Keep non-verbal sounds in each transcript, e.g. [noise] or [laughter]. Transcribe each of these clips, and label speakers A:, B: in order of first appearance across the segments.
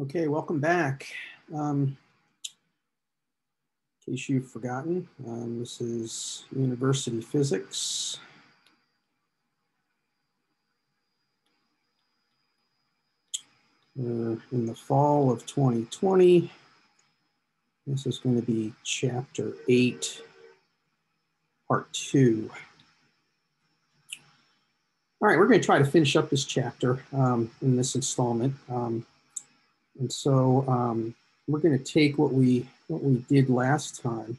A: Okay, welcome back. Um, in case you've forgotten, um, this is university physics. Uh, in the fall of 2020. This is going to be chapter eight, part two. All right, we're going to try to finish up this chapter um, in this installment. Um, and so um, we're going to take what we what we did last time.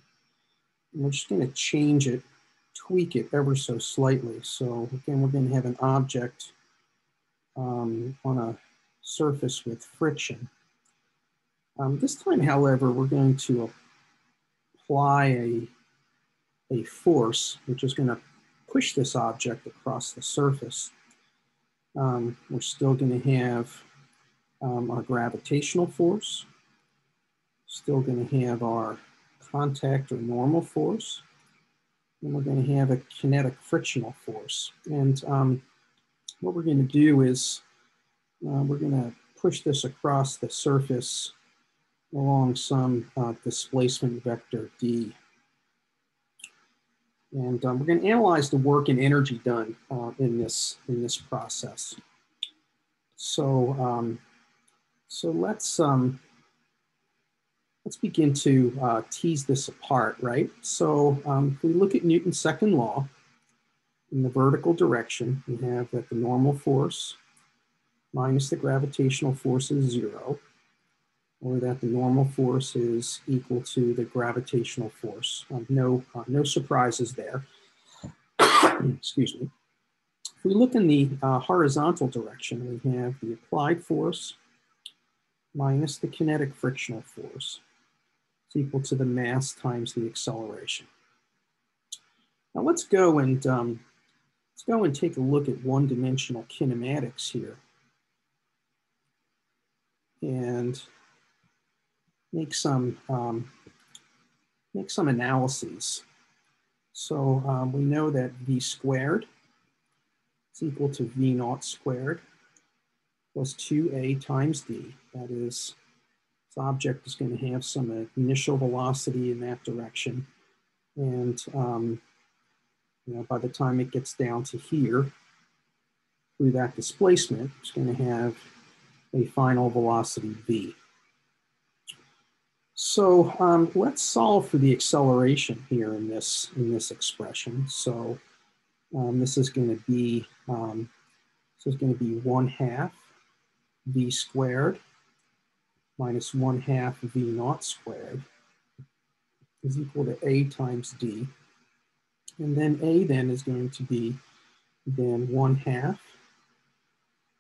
A: And we're just going to change it, tweak it ever so slightly. So again, we're going to have an object um, on a surface with friction. Um, this time, however, we're going to apply a, a force, which is going to push this object across the surface. Um, we're still going to have um, our gravitational force, still going to have our contact or normal force, and we're going to have a kinetic frictional force. And um, what we're going to do is uh, we're going to push this across the surface along some uh, displacement vector d. And um, we're going to analyze the work and energy done uh, in, this, in this process. So, um, so let's, um, let's begin to uh, tease this apart, right? So um, if we look at Newton's second law, in the vertical direction, we have that the normal force minus the gravitational force is zero, or that the normal force is equal to the gravitational force. Um, no, uh, no surprises there. [coughs] Excuse me. If we look in the uh, horizontal direction, we have the applied force minus the kinetic frictional force. It's equal to the mass times the acceleration. Now let's go and um, let's go and take a look at one-dimensional kinematics here and make some um, make some analyses. So um, we know that v squared is equal to v naught squared plus 2a times d. That is, this object is going to have some initial velocity in that direction. And um, you know, by the time it gets down to here, through that displacement, it's going to have a final velocity v. So um, let's solve for the acceleration here in this, in this expression. So um, this is going to be um, this is going to be 1 half v squared minus 1 half v naught squared is equal to a times d. And then a then is going to be then 1 half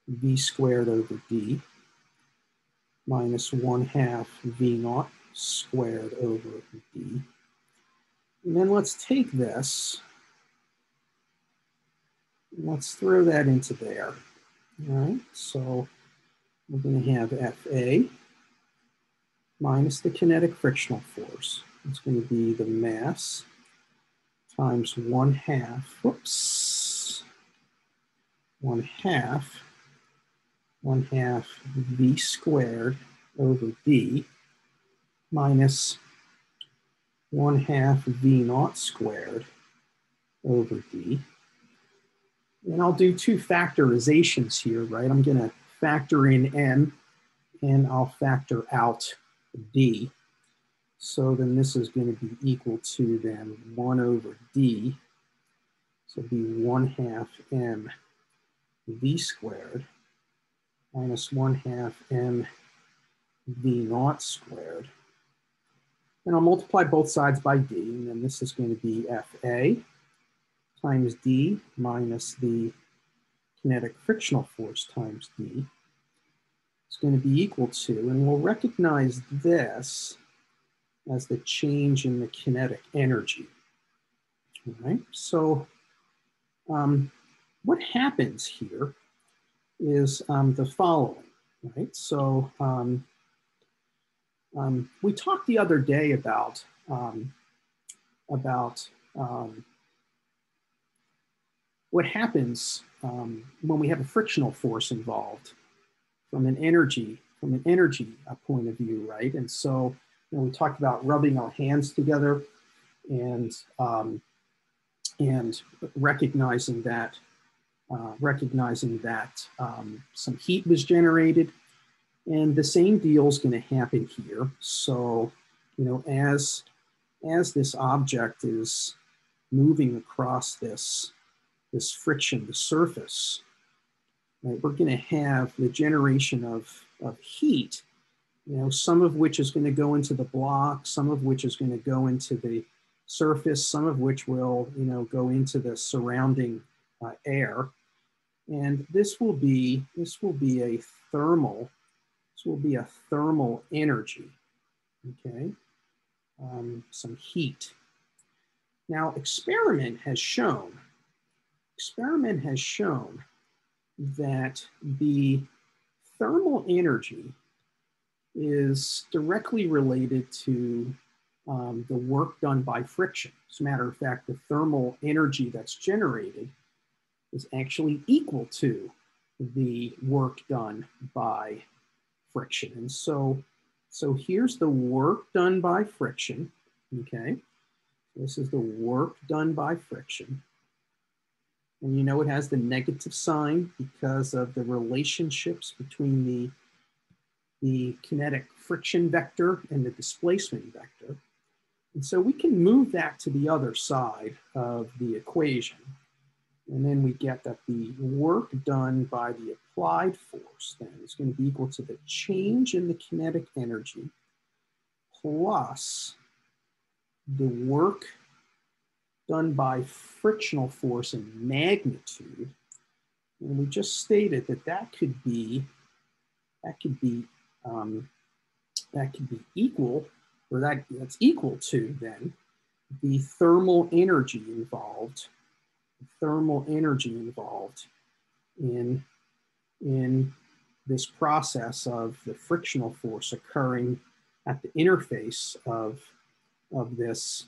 A: v squared over d minus 1 half v naught squared over d. And then let's take this, let's throw that into there. All right, so we're going to have Fa minus the kinetic frictional force. It's going to be the mass times 1 half, whoops, 1 half 1 half v squared over d minus 1 half v naught squared over d. And I'll do two factorizations here, right? I'm going to factor in n and I'll factor out d. So then this is going to be equal to then 1 over d. So it'll be 1 half m v squared minus 1 half m v naught squared. And I'll multiply both sides by d, and then this is going to be Fa times d minus the kinetic frictional force times d. is going to be equal to, and we'll recognize this as the change in the kinetic energy. All right, so um, what happens here is um, the following, right? So um, um, we talked the other day about um, about um, what happens um, when we have a frictional force involved from an energy from an energy uh, point of view, right? And so you know, we talked about rubbing our hands together and um, and recognizing that uh, recognizing that um, some heat was generated, and the same deal is going to happen here. So you know, as as this object is moving across this this friction, the surface, right, we're going to have the generation of, of heat, you know, some of which is going to go into the block, some of which is going to go into the surface, some of which will, you know, go into the surrounding uh, air. And this will be, this will be a thermal, this will be a thermal energy, okay? Um, some heat. Now, experiment has shown, experiment has shown that the thermal energy is directly related to um, the work done by friction. As a matter of fact, the thermal energy that's generated is actually equal to the work done by friction. And so, so here's the work done by friction, okay? This is the work done by friction. And you know it has the negative sign because of the relationships between the, the kinetic friction vector and the displacement vector. And so we can move that to the other side of the equation. And then we get that the work done by the applied force then is going to be equal to the change in the kinetic energy plus the work done by frictional force and magnitude. And we just stated that that could be, that could be, um, that could be equal, or that, that's equal to then the thermal energy involved, thermal energy involved in, in this process of the frictional force occurring at the interface of, of this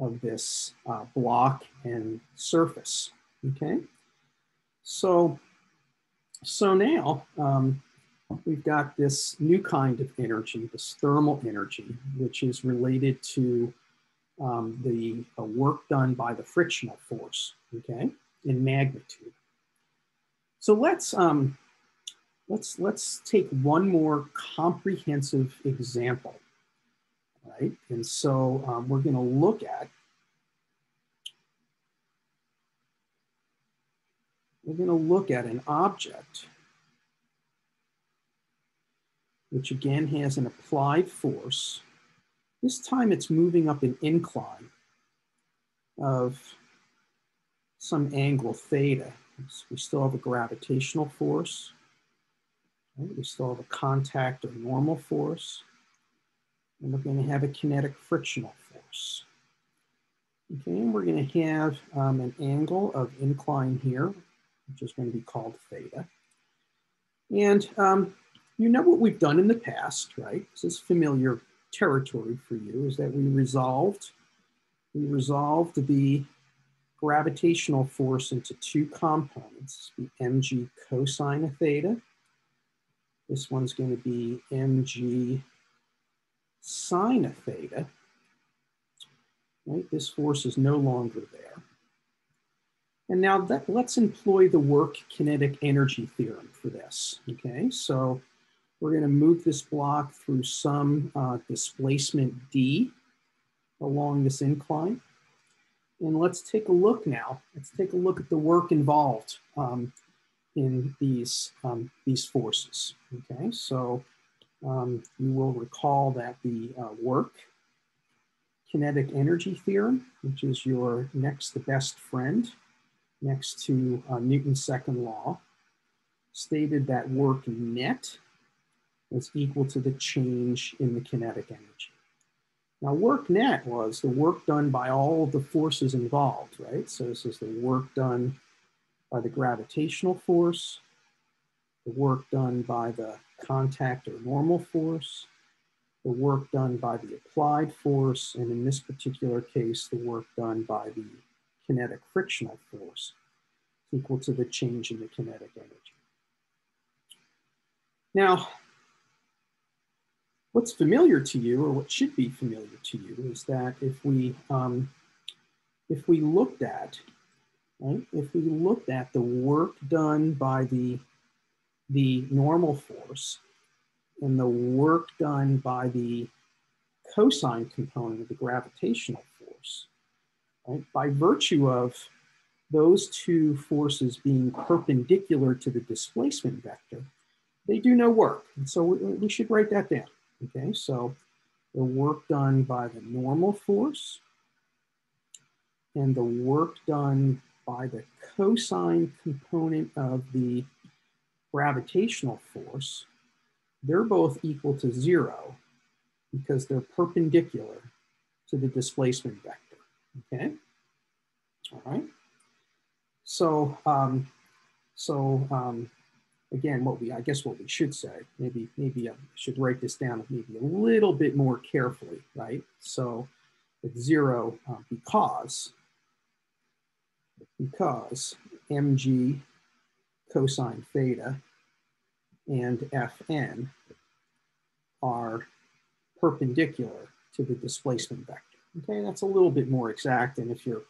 A: of this uh, block and surface, okay? So, so now um, we've got this new kind of energy, this thermal energy, which is related to um, the uh, work done by the frictional force, okay, in magnitude. So let's, um, let's, let's take one more comprehensive example right? And so um, we're going to look at we're going to look at an object which again has an applied force. This time it's moving up an incline of some angle theta. We still have a gravitational force. Right? We still have a contact or normal force and we're going to have a kinetic frictional force. Okay, and we're going to have um, an angle of incline here, which is going to be called theta. And um, you know what we've done in the past, right? This is familiar territory for you, is that we resolved, we resolved the gravitational force into two components, the mg cosine of theta. This one's going to be mg sine of theta, right? This force is no longer there. And now that, let's employ the work kinetic energy theorem for this, okay? So we're gonna move this block through some uh, displacement D along this incline. And let's take a look now. Let's take a look at the work involved um, in these, um, these forces, okay? So um, you will recall that the uh, work kinetic energy theorem, which is your next to best friend next to uh, Newton's second law, stated that work net was equal to the change in the kinetic energy. Now work net was the work done by all the forces involved, right? So this is the work done by the gravitational force, the work done by the contact or normal force, the work done by the applied force, and in this particular case, the work done by the kinetic frictional force equal to the change in the kinetic energy. Now, what's familiar to you, or what should be familiar to you, is that if we um, if we looked at right, if we looked at the work done by the the normal force and the work done by the cosine component of the gravitational force, right, by virtue of those two forces being perpendicular to the displacement vector, they do no work. And so we, we should write that down. Okay, so the work done by the normal force and the work done by the cosine component of the gravitational force, they're both equal to zero because they're perpendicular to the displacement vector, okay? All right. So, um, so um, again, what we, I guess what we should say, maybe, maybe I should write this down maybe a little bit more carefully, right? So it's zero uh, because, because mg cosine theta and fn are perpendicular to the displacement vector. Okay, that's a little bit more exact, and if you're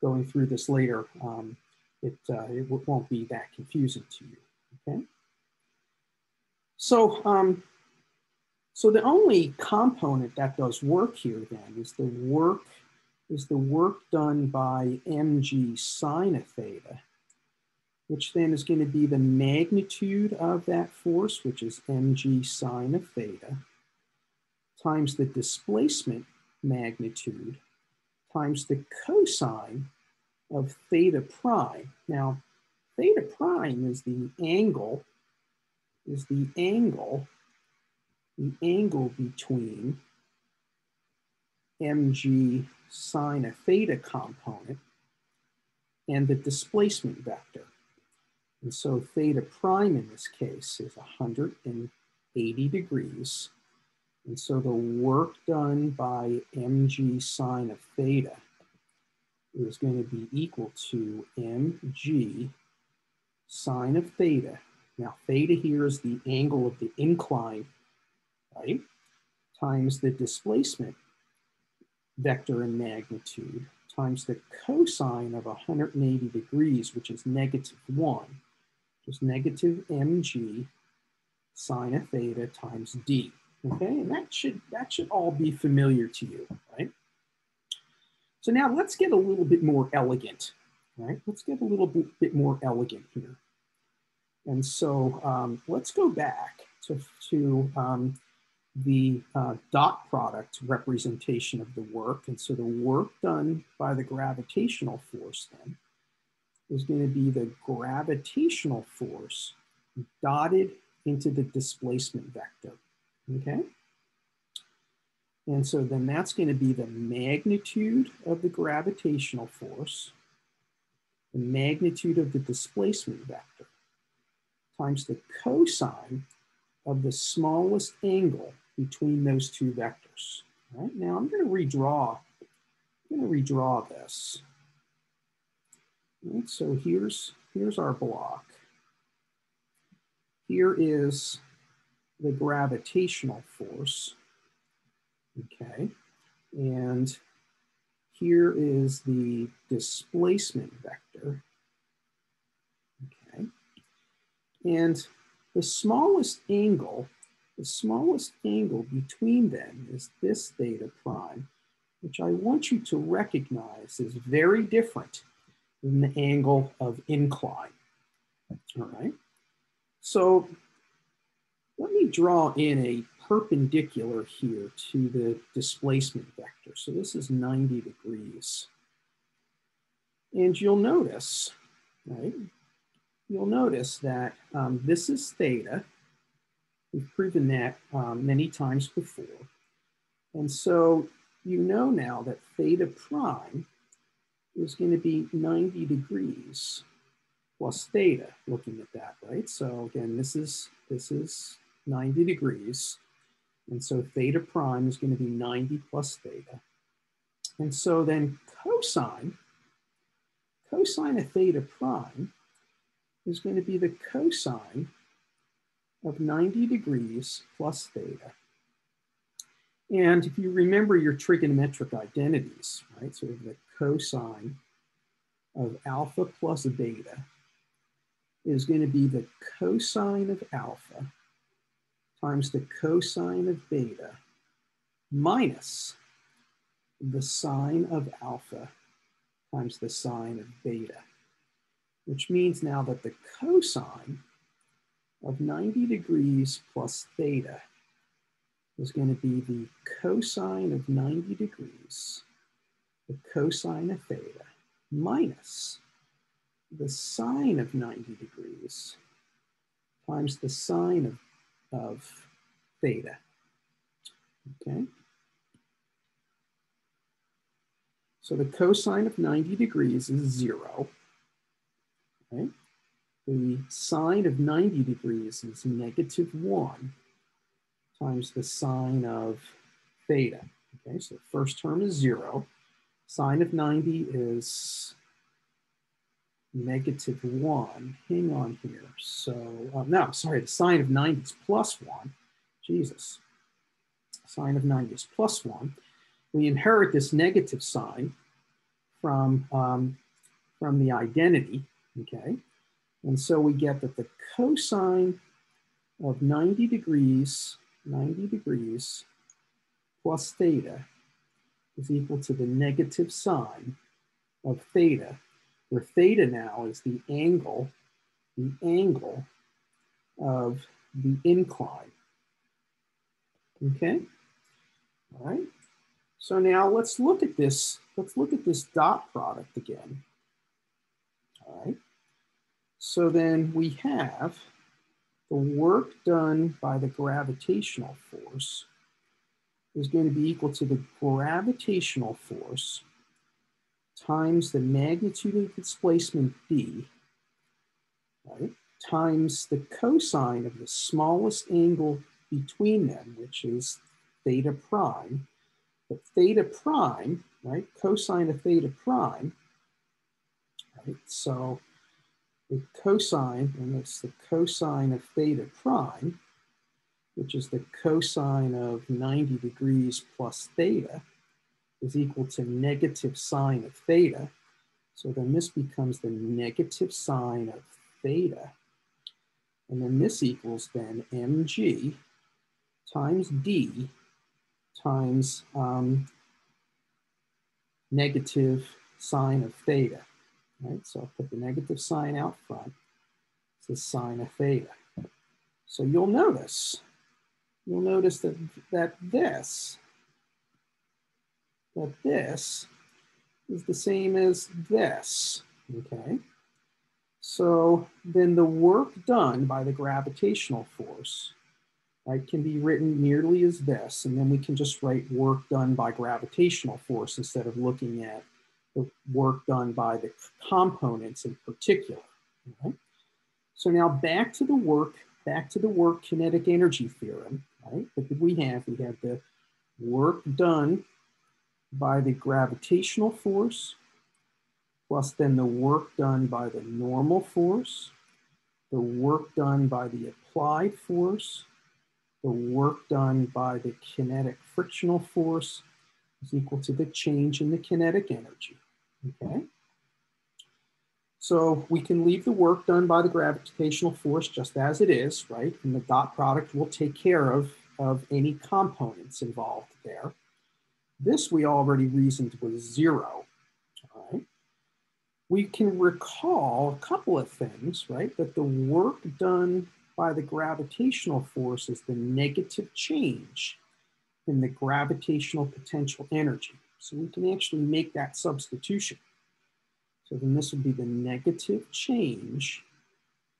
A: going through this later, um, it, uh, it won't be that confusing to you, okay? So, um, so the only component that does work here then is the work is the work done by mg sine of theta, which then is going to be the magnitude of that force, which is mg sine of theta, times the displacement magnitude times the cosine of theta prime. Now, theta prime is the angle, is the angle, the angle between mg sine of theta component and the displacement vector. And so theta prime in this case is 180 degrees. And so the work done by mg sine of theta is going to be equal to mg sine of theta. Now theta here is the angle of the incline, right? Times the displacement vector in magnitude times the cosine of 180 degrees, which is negative one, is negative mg sine of theta times d. Okay, and that should that should all be familiar to you, right? So now let's get a little bit more elegant, right? Let's get a little bit, bit more elegant here. And so um, let's go back to, to um, the uh, dot product representation of the work. And so the work done by the gravitational force then is going to be the gravitational force dotted into the displacement vector, okay? And so then that's going to be the magnitude of the gravitational force, the magnitude of the displacement vector, times the cosine of the smallest angle between those two vectors. Right, now I'm going to redraw, I'm going to redraw this. Right, so here's, here's our block. Here is the gravitational force okay? And here is the displacement vector, okay? And the smallest angle, the smallest angle between them is this theta prime, which I want you to recognize is very different the angle of incline, all right? So let me draw in a perpendicular here to the displacement vector. So this is 90 degrees. And you'll notice, right? You'll notice that um, this is theta. We've proven that um, many times before. And so you know now that theta prime is going to be 90 degrees plus theta, looking at that, right? So again, this is, this is 90 degrees. And so theta prime is going to be 90 plus theta. And so then cosine, cosine of theta prime is going to be the cosine of 90 degrees plus theta. And if you remember your trigonometric identities, right, so the cosine of alpha plus beta is going to be the cosine of alpha times the cosine of beta minus the sine of alpha times the sine of beta, which means now that the cosine of 90 degrees plus theta is going to be the cosine of 90 degrees, the cosine of theta, minus the sine of 90 degrees times the sine of, of theta. Okay. So the cosine of 90 degrees is zero. Okay. The sine of 90 degrees is negative one times the sine of theta. Okay, so the first term is zero. Sine of 90 is negative one. Hang on here. So, uh, no, sorry, the sine of 90 is plus one. Jesus. Sine of 90 is plus one. We inherit this negative sign from, um, from the identity, okay? And so we get that the cosine of 90 degrees 90 degrees plus theta is equal to the negative sine of theta, where theta now is the angle, the angle of the incline. Okay, all right. So now let's look at this, let's look at this dot product again. All right. So then we have the work done by the gravitational force is going to be equal to the gravitational force times the magnitude of displacement d, right, times the cosine of the smallest angle between them, which is theta prime. But theta prime, right, cosine of theta prime, right, so the cosine, and it's the cosine of theta prime, which is the cosine of 90 degrees plus theta, is equal to negative sine of theta. So then this becomes the negative sine of theta. And then this equals then mg times d times um, negative sine of theta right? So I'll put the negative sign out front. It's the sine of theta. So you'll notice, you'll notice that, that this, that this is the same as this, okay? So then the work done by the gravitational force, right, can be written nearly as this, and then we can just write work done by gravitational force instead of looking at the work done by the components in particular. Okay? So now back to the work, back to the work kinetic energy theorem, right? What did we have? We had the work done by the gravitational force, plus then the work done by the normal force, the work done by the applied force, the work done by the kinetic frictional force is equal to the change in the kinetic energy okay? So we can leave the work done by the gravitational force just as it is, right? And the dot product will take care of, of any components involved there. This we already reasoned was zero, all right? We can recall a couple of things, right? That the work done by the gravitational force is the negative change in the gravitational potential energy. So we can actually make that substitution. So then this would be the negative change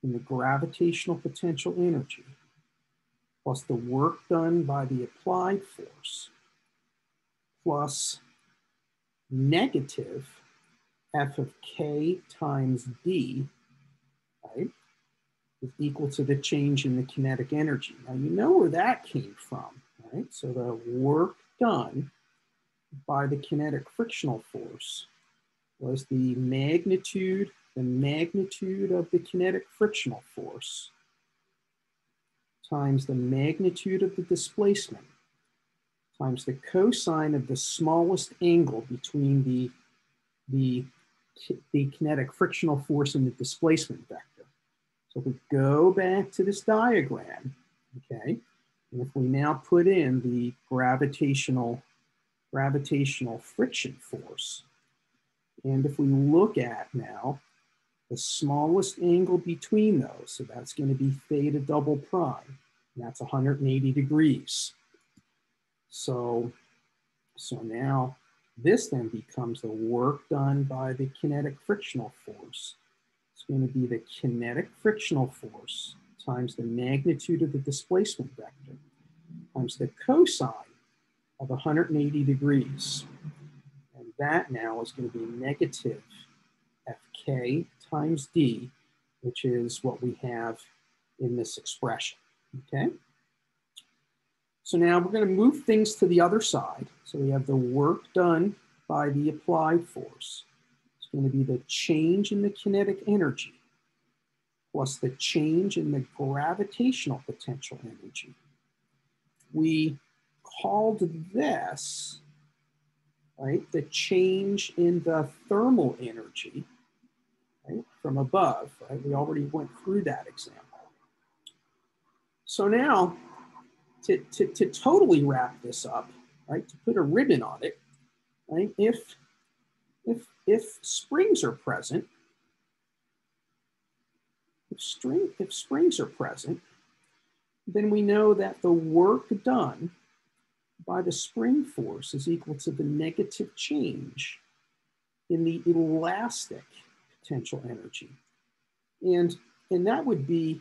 A: in the gravitational potential energy plus the work done by the applied force plus negative f of k times d, right, is equal to the change in the kinetic energy. Now you know where that came from, right? So the work done by the kinetic frictional force was the magnitude, the magnitude of the kinetic frictional force times the magnitude of the displacement times the cosine of the smallest angle between the, the, the kinetic frictional force and the displacement vector. So if we go back to this diagram, okay, and if we now put in the gravitational, gravitational friction force, and if we look at now the smallest angle between those, so that's going to be theta double prime, and that's 180 degrees. So, so now this then becomes the work done by the kinetic frictional force. It's going to be the kinetic frictional force times the magnitude of the displacement vector times the cosine of 180 degrees. That now is going to be negative fk times d, which is what we have in this expression, okay? So now we're going to move things to the other side. So we have the work done by the applied force. It's going to be the change in the kinetic energy plus the change in the gravitational potential energy. We called this, right, the change in the thermal energy right, from above, right? We already went through that example. So now to, to, to totally wrap this up, right, to put a ribbon on it, right, if, if, if springs are present, if, string, if springs are present, then we know that the work done by the spring force is equal to the negative change in the elastic potential energy. And, and that would be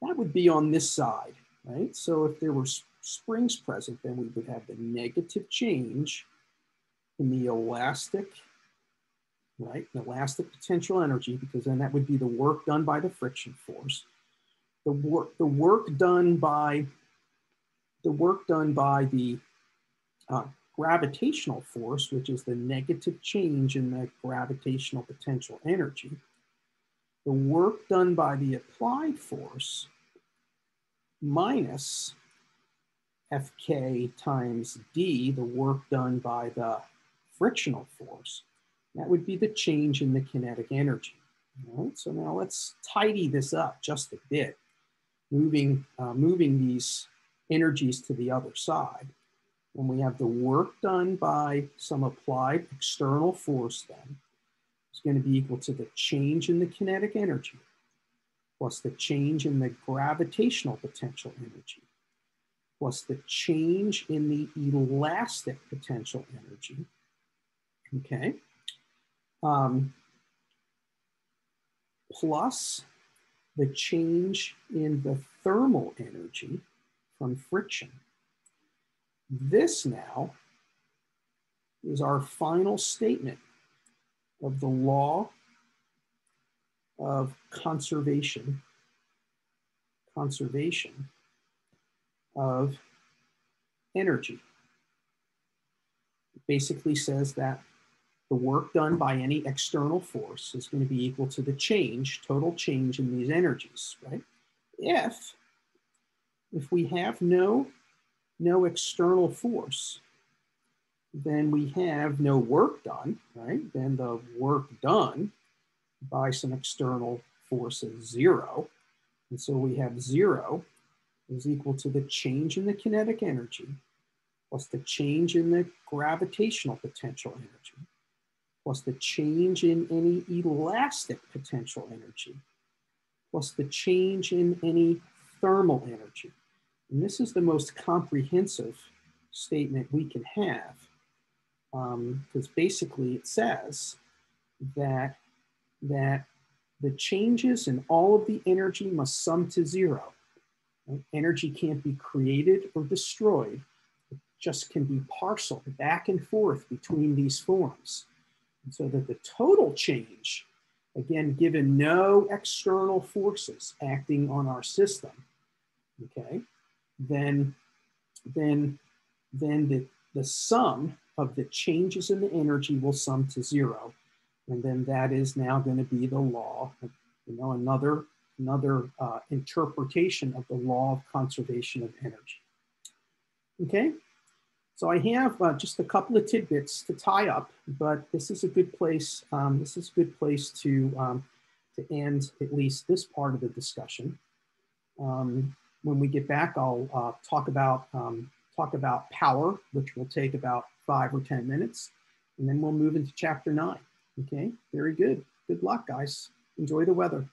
A: that would be on this side right? So if there were springs present, then we would have the negative change in the elastic, right? The elastic potential energy, because then that would be the work done by the friction force. The work, the work done by the work done by the uh, gravitational force, which is the negative change in the gravitational potential energy. The work done by the applied force, minus Fk times d, the work done by the frictional force. That would be the change in the kinetic energy. So now let's tidy this up just a bit, moving, uh, moving these energies to the other side. When we have the work done by some applied external force then, it's going to be equal to the change in the kinetic energy plus the change in the gravitational potential energy, plus the change in the elastic potential energy, okay, um, plus the change in the thermal energy from friction. This now is our final statement of the law of conservation, conservation of energy. It basically says that the work done by any external force is going to be equal to the change, total change in these energies, right? If, if we have no, no external force, then we have no work done, right? Then the work done by some external forces zero. And so we have zero is equal to the change in the kinetic energy plus the change in the gravitational potential energy plus the change in any elastic potential energy plus the change in any thermal energy. And this is the most comprehensive statement we can have because um, basically it says that that the changes in all of the energy must sum to zero. Right? Energy can't be created or destroyed. It just can be parceled back and forth between these forms. And so that the total change, again, given no external forces acting on our system, okay, then, then, then the, the sum of the changes in the energy will sum to zero and then that is now going to be the law, you know, another, another uh, interpretation of the law of conservation of energy. Okay, So I have uh, just a couple of tidbits to tie up, but this is a good place. Um, this is a good place to um, to end at least this part of the discussion. Um, when we get back, I'll uh, talk about um, talk about power, which will take about five or ten minutes, and then we'll move into chapter nine. Okay, very good. Good luck, guys. Enjoy the weather.